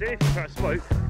here, try to smoke.